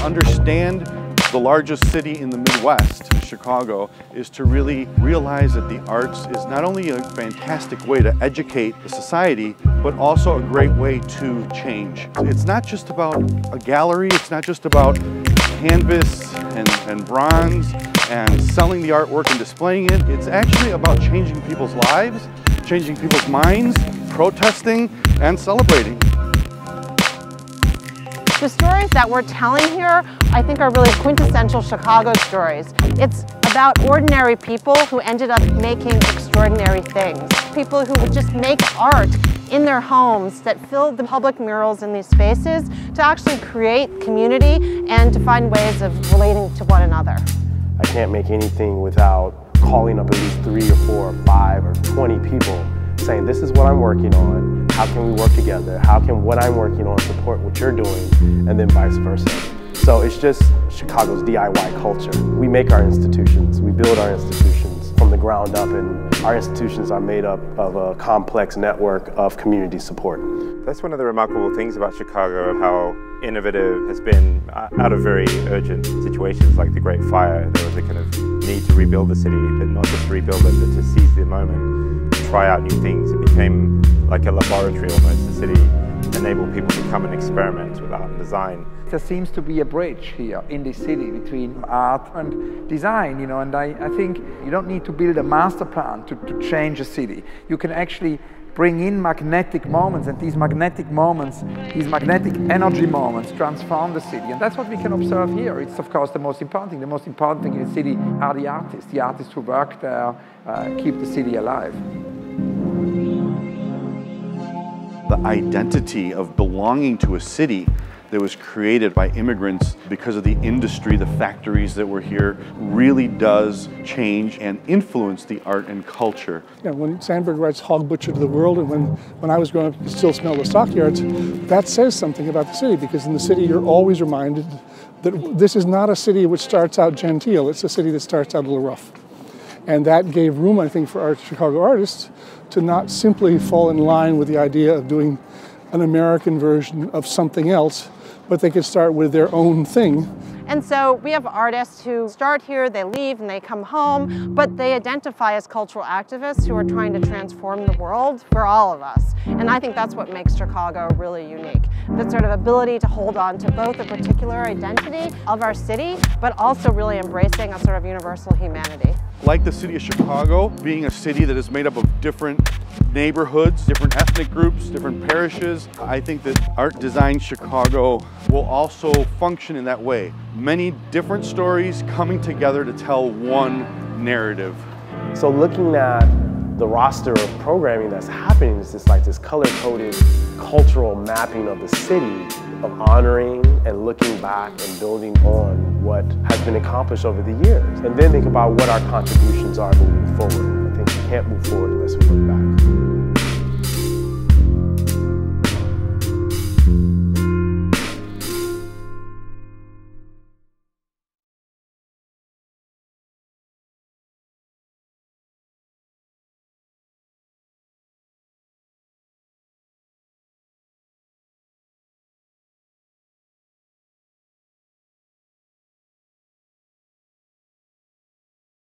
to understand the largest city in the Midwest, Chicago, is to really realize that the arts is not only a fantastic way to educate the society, but also a great way to change. It's not just about a gallery, it's not just about canvas and, and bronze and selling the artwork and displaying it. It's actually about changing people's lives, changing people's minds, protesting, and celebrating. The stories that we're telling here, I think are really quintessential Chicago stories. It's about ordinary people who ended up making extraordinary things. People who would just make art in their homes that filled the public murals in these spaces to actually create community and to find ways of relating to one another. I can't make anything without calling up at least three or four or five or 20 people saying, this is what I'm working on, how can we work together? How can what I'm working on support what you're doing? And then vice versa. So it's just Chicago's DIY culture. We make our institutions, we build our institutions from the ground up and our institutions are made up of a complex network of community support. That's one of the remarkable things about Chicago, how innovative has been uh, out of very urgent situations like the Great Fire. There was a kind of need to rebuild the city, but not just rebuild it, but to seize the moment, try out new things. It became like a laboratory almost, the city enable people to come and experiment with art and design. There seems to be a bridge here in this city between art and design, you know, and I, I think you don't need to build a master plan to, to change a city. You can actually bring in magnetic moments and these magnetic moments, these magnetic energy moments transform the city. And that's what we can observe here. It's of course the most important thing. The most important thing in the city are the artists, the artists who work there, uh, keep the city alive the identity of belonging to a city that was created by immigrants because of the industry, the factories that were here, really does change and influence the art and culture. Know, when Sandburg writes Hog Butcher to the World, and when, when I was growing up, you still smell the stockyards, that says something about the city because in the city you're always reminded that this is not a city which starts out genteel, it's a city that starts out a little rough. And that gave room, I think, for our Chicago artists to not simply fall in line with the idea of doing an American version of something else, but they could start with their own thing. And so we have artists who start here, they leave and they come home, but they identify as cultural activists who are trying to transform the world for all of us. And I think that's what makes Chicago really unique. The sort of ability to hold on to both a particular identity of our city, but also really embracing a sort of universal humanity like the city of Chicago, being a city that is made up of different neighborhoods, different ethnic groups, different parishes, I think that Art Design Chicago will also function in that way. Many different stories coming together to tell one narrative. So looking at the roster of programming that's happening is just like this color-coded cultural mapping of the city of honoring and looking back and building on what has been accomplished over the years. And then think about what our contributions are moving forward. I think we can't move forward unless we look back.